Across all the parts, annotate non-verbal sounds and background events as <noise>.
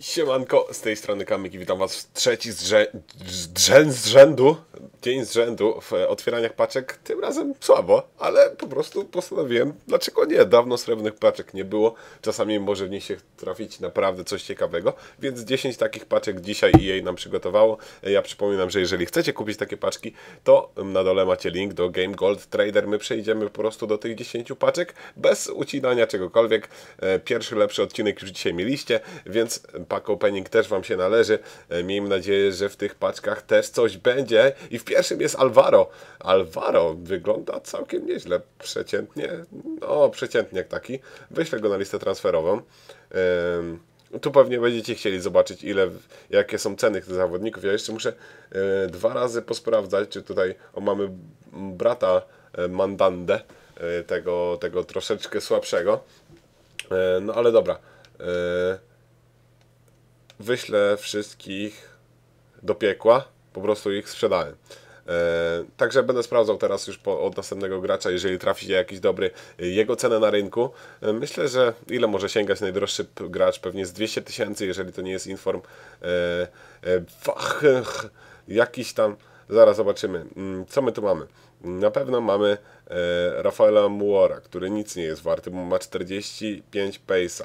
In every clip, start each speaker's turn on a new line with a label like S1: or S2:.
S1: Siemanko, z tej strony Kamyk i witam Was w trzeci z, rze- z, rzędu, dzień z rzędu w otwieraniach paczek. Tym razem słabo, ale po prostu postanowiłem, dlaczego nie? Dawno srebrnych paczek nie było, czasami może w nich się trafić naprawdę coś ciekawego, więc 10 takich paczek dzisiaj EA nam przygotowało. Ja przypominam, że jeżeli chcecie kupić takie paczki, to na dole macie link do Game Gold Trader. My przejdziemy po prostu do tych 10 paczek bez ucinania czegokolwiek. E, Pierwszy lepszy odcinek już dzisiaj mieliście, więc pack opening też Wam się należy. E, Miejmy nadzieję, że w tych paczkach też coś będzie. I w pierwszym jest Alvaro. Alvaro wygląda całkiem nieźle. Przeciętnie, no przeciętnie jak taki. Wyślę go na listę transferową. Tu pewnie będziecie chcieli zobaczyć, ile, jakie są ceny tych zawodników. Ja jeszcze muszę e, dwa razy posprawdzać, czy tutaj o, mamy brata e, Mandandę, tego, tego troszeczkę słabszego. No ale dobra. Wyślę wszystkich do piekła. Po prostu ich sprzedałem. E, także będę sprawdzał teraz już po, od następnego gracza, jeżeli trafi się jakiś dobry, e, jego cenę na rynku. E, myślę, że ile może sięgać najdroższy gracz? Pewnie z 200 tysięcy, jeżeli to nie jest inform. E, fach, jakiś tam, zaraz zobaczymy. Mm, Co my tu mamy? Na pewno mamy Rafaela Muora, który nic nie jest warty, bo ma 45 pace'a.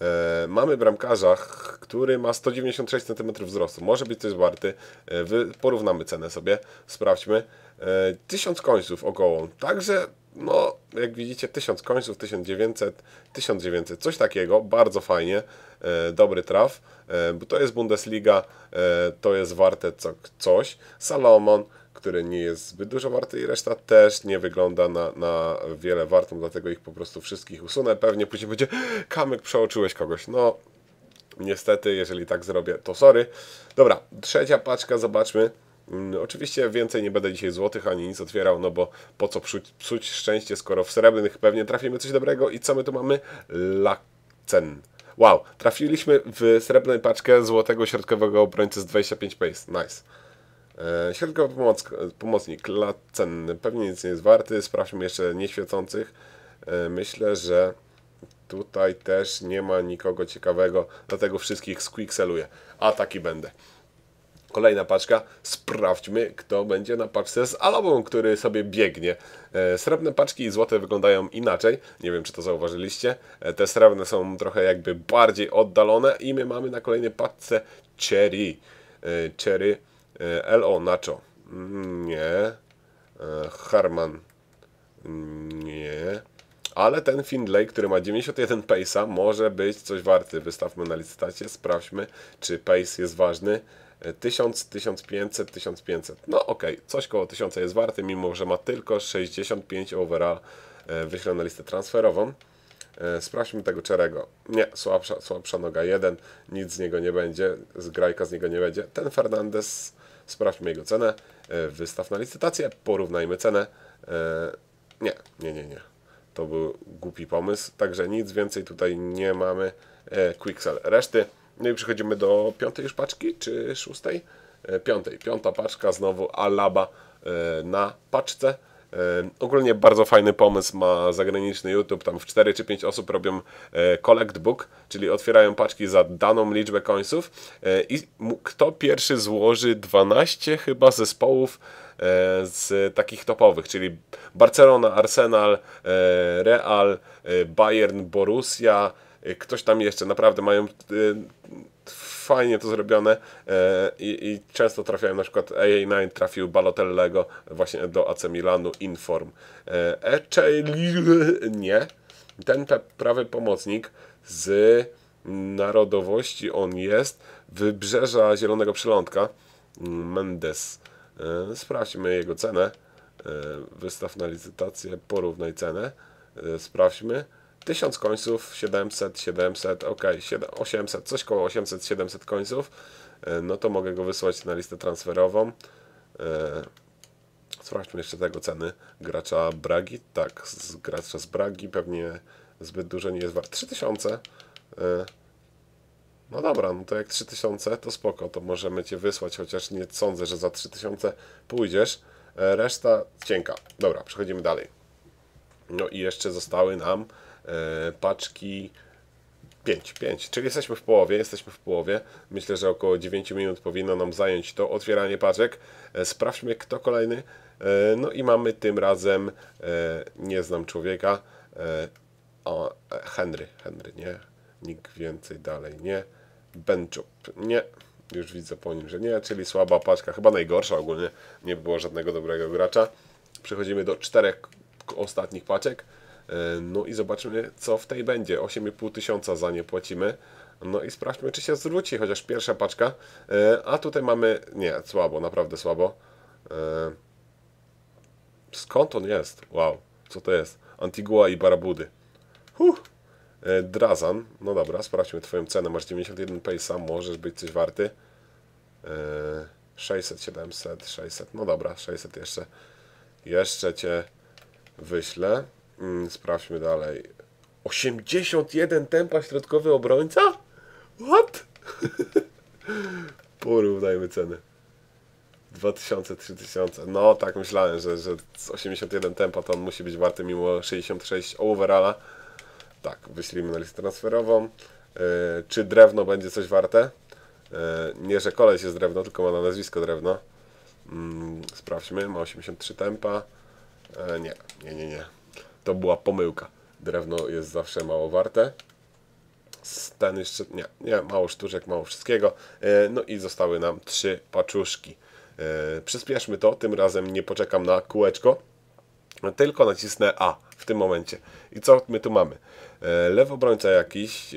S1: E, mamy bramkarza, który ma 196 cm wzrostu. Może być coś warty. E, porównamy cenę sobie, sprawdźmy. E, 1000 końców około. Także, no, jak widzicie, 1000 końców, 1900, 1900, coś takiego. Bardzo fajnie. E, dobry traf, e, bo to jest Bundesliga, e, to jest warte co, coś. Salomon, który nie jest zbyt dużo warty i reszta też nie wygląda na, na wiele wartą, dlatego ich po prostu wszystkich usunę. Pewnie później będzie Kamek, przeoczyłeś kogoś. No, niestety, jeżeli tak zrobię, to sorry. Dobra, trzecia paczka, zobaczmy. Mm, Oczywiście więcej nie będę dzisiaj złotych ani nic otwierał, no bo po co psuć, szczęście, skoro w srebrnych pewnie trafimy coś dobrego. I co my tu mamy? Lacen. Wow, trafiliśmy w srebrną paczkę złotego środkowego obrońcy z 25 pace. Nice. E, Środkowy pomoc, pomocnik, lat cenny, pewnie nic nie jest warty. Sprawdźmy jeszcze nieświecących. E, Myślę, że tutaj też nie ma nikogo ciekawego, dlatego wszystkich squeakseluję. A taki będę. Kolejna paczka. Sprawdźmy, kto będzie na paczce z Alabą, który sobie biegnie. E, Srebrne paczki i złote wyglądają inaczej. Nie wiem, czy to zauważyliście. Te srebrne są trochę jakby bardziej oddalone i my mamy na kolejnej paczce Cherry. Cherry LO Nacho. Nie. E, Harman. Nie. Ale ten Findlay, który ma 91 pace'a, może być coś warty. Wystawmy na licytację, sprawdźmy, czy pace jest ważny. E, 1000, 1500, 1500. No okej, coś koło 1000 jest warty, mimo że ma tylko 65 overall. E, Wyślę na listę transferową. E, Sprawdźmy tego Czerego. Nie, słabsza, słabsza noga 1, nic z niego nie będzie, z grajka z niego nie będzie. Ten Fernandez, sprawdźmy jego cenę. E, Wystaw na licytację, porównajmy cenę. E, Nie, nie, nie, nie. To był głupi pomysł, także nic więcej tutaj nie mamy. E, Quicksell reszty. No i przechodzimy do piątej już paczki, czy szóstej? Piątej. Piąta paczka, znowu Alaba na paczce. E, ogólnie bardzo fajny pomysł ma zagraniczny YouTube. Tam w 4 czy 5 osób robią e, collect book, czyli otwierają paczki za daną liczbę końców e, i kto pierwszy złoży 12 chyba zespołów z takich topowych, czyli Barcelona, Arsenal, Real, Bayern, Borussia, ktoś tam jeszcze naprawdę mają fajnie to zrobione e, i, i często trafiają na przykład AA9 trafił Balotellego właśnie do AC Milanu Inform. E, Echeli nie. Ten prawy pomocnik z narodowości on jest Wybrzeża Zielonego Przylądka Mendes. E, Sprawdźmy jego cenę. Wystaw na licytację, porównaj cenę. Sprawdźmy. 1000 końców, 700, 700, ok, 7, 800, coś koło 800, 700 końców. E, No to mogę go wysłać na listę transferową. E, Sprawdźmy jeszcze tego ceny gracza Bragi. Tak, z gracza z Bragi pewnie zbyt dużo nie jest wart. 3000. E, No dobra, no to jak 3000 to spoko, to możemy Cię wysłać, chociaż nie sądzę, że za 3000 pójdziesz. Reszta cienka. Dobra, przechodzimy dalej. No i jeszcze zostały nam paczki 5, 5, czyli jesteśmy w połowie, jesteśmy w połowie. Myślę, że około 9 minut powinno nam zająć to otwieranie paczek. E, Sprawdźmy, kto kolejny. E, No i mamy tym razem, e, nie znam człowieka, e, o, e, Henry, Henry, nie, nikt więcej dalej, nie, Benchop, nie, już widzę po nim, że nie, czyli słaba paczka, chyba najgorsza ogólnie, nie było żadnego dobrego gracza. Przechodzimy do czterech ostatnich paczek. E, No i zobaczymy, co w tej będzie. 8,5 tysiąca za nie płacimy. No i sprawdźmy, czy się zwróci, chociaż pierwsza paczka. E, A tutaj mamy, nie, słabo, naprawdę słabo. E, Skąd on jest? Wow, co to jest? Antigua i Barabudy. Huh. Drazan, no dobra, sprawdźmy twoją cenę. Masz 91 pejsa, możesz być coś warty. E, 600, 700, 600, no dobra, 600 jeszcze. Jeszcze cię wyślę. Mm, sprawdźmy dalej. 81 tempa środkowy obrońca? What? <laughs> Porównajmy ceny. 2000, 3000. No tak myślałem, że, że z 81 tempa to on musi być warty mimo 66 overalla. Tak, wyślijmy na listę transferową. E, czy drewno będzie coś warte? E, nie, że koleś jest drewno, tylko ma na nazwisko drewno. Mm, sprawdźmy, ma 83 tempa. E, nie, nie, nie, nie. To była pomyłka. Drewno jest zawsze mało warte. Ten jeszcze, nie, nie, mało sztuczek, mało wszystkiego. E, no i zostały nam trzy paczuszki. E, przyspieszmy to, tym razem nie poczekam na kółeczko, tylko nacisnę A w tym momencie. I co my tu mamy? E, lewy obrońca jakiś,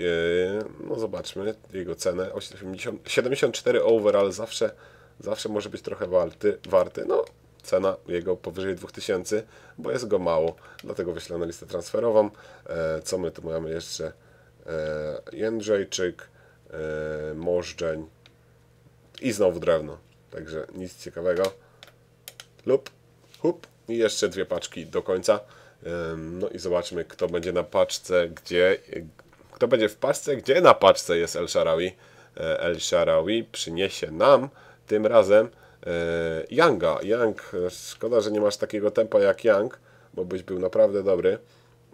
S1: no zobaczmy jego cenę, 80, 74 overall zawsze, zawsze może być trochę warty, warty, no cena jego powyżej 2000, bo jest go mało, dlatego wyślę na listę transferową. E, co my tu mamy jeszcze? E, Jędrzejczyk, e, Możdżeń i znowu drewno, także nic ciekawego lub hup i jeszcze dwie paczki do końca. No i zobaczmy, kto będzie na paczce, gdzie. Kto będzie w paczce, gdzie na paczce jest El Sharawi. El Sharawi przyniesie nam tym razem Younga. Young, e, szkoda, że nie masz takiego tempa jak Young, bo byś był naprawdę dobry.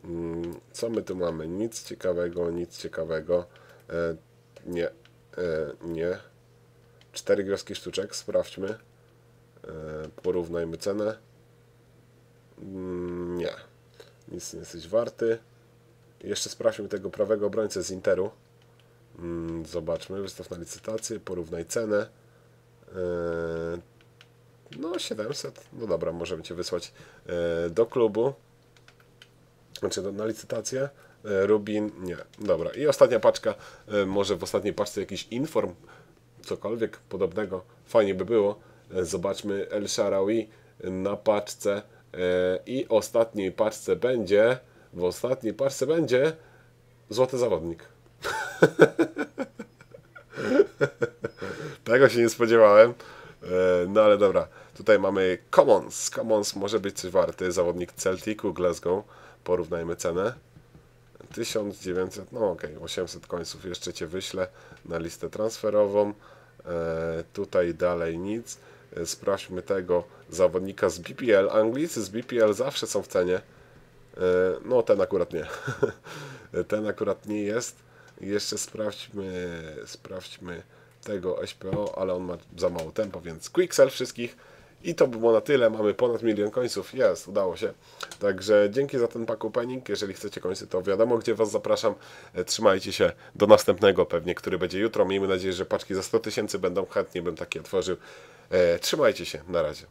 S1: Mm, Co my tu mamy? Nic ciekawego, nic ciekawego. E, Nie, e, nie. Cztery gwiazdki sztuczek, sprawdźmy. E, Porównajmy cenę. Mm, Nie. Nic nie jesteś warty. Jeszcze sprawdźmy tego prawego obrońcę z Interu. Mm, Zobaczmy, wystaw na licytację, porównaj cenę. E, No, 700. No dobra, możemy Cię wysłać e, do klubu. Znaczy na licytację. E, Rubin, nie. Dobra. I ostatnia paczka. Może w ostatniej paczce jakiś inform, cokolwiek podobnego. Fajnie by było. Zobaczmy El Sharawi na paczce. I ostatniej paczce będzie. W ostatniej paczce będzie złoty zawodnik. <laughs> Tego się nie spodziewałem. E, No ale dobra. Tutaj mamy Commons. Commons może być coś warty. Zawodnik Celticu Glasgow. Porównajmy cenę. 1900, no okej, 800 końców jeszcze Cię wyślę na listę transferową. E, tutaj dalej nic. E, sprawdźmy tego zawodnika z BPL. Anglicy z BPL zawsze są w cenie. No ten akurat nie. <laughs> ten akurat nie jest. Jeszcze sprawdźmy, sprawdźmy tego SPO, ale on ma za mało tempo, więc quick sell wszystkich. I to by było na tyle. Mamy ponad milion końców. Jest, udało się. Także dzięki za ten pack opening. Jeżeli chcecie końcy, to wiadomo, gdzie Was zapraszam. E, Trzymajcie się do następnego pewnie, który będzie jutro. Miejmy nadzieję, że paczki za 100 tysięcy będą. Chętnie bym takie otworzył. E, Trzymajcie się. Na razie.